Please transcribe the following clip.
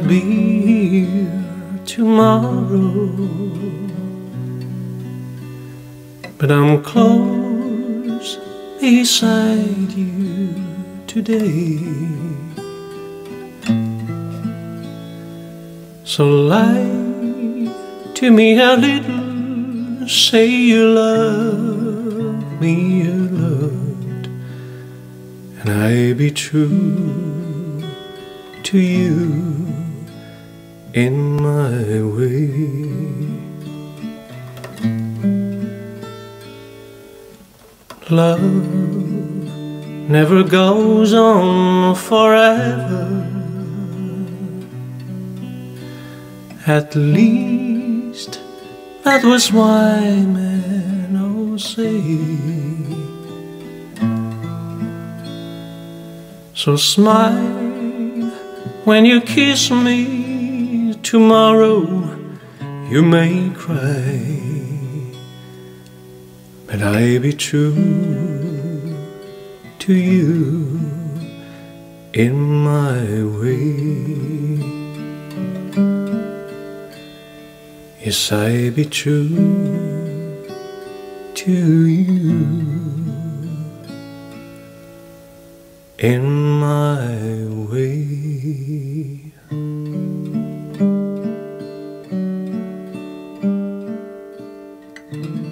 be here tomorrow. But I'm close beside you today. So lie to me a little, say you love me a lot, and I be true to you in my way. Love never goes on forever. At least that was why men all say. So smile when you kiss me tomorrow. You may cry, but I be true to you in my way. Yes, I be true to you in my Mm-hmm.